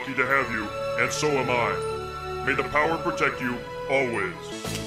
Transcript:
lucky to have you, and so am I. May the power protect you, always.